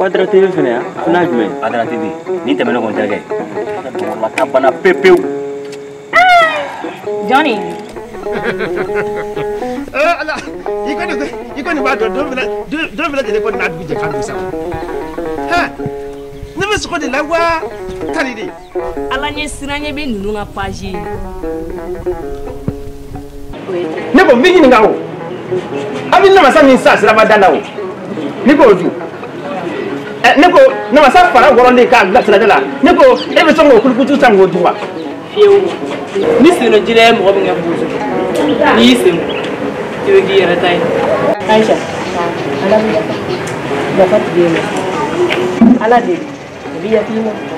Quadra TV fɛnɛ n'a jumɛn Quadra TV ni tɛmɛnɛ kɔni terikɛ dugulata bana pepewu Johnny! Ala i kɔni i kɔni b'a dɔn don bɛɛ lajɛlen kɔni n'a dugu jɛ ka don sa ne bɛ sogo de la wa tali de ala ɲɛ siranɲɛ ko n bɛ ɲininka o a bɛ namasa min sa siraba da la o ne k'o dun ɛ ne ko namasa fara wɔrɔlen k'a bila sirada la ne ko e bɛ sɔn k'o kulukutu san k'o dun wa? Fiyewu ni seno jira ye mɔgɔ min kɛ bozo n'i y'i sen i bɛ k'i yɛrɛ ta ye aisha ala bɛ yafa yafa tigi ye ala de o bɛ yafa i ma